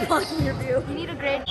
blocking your view. You need a great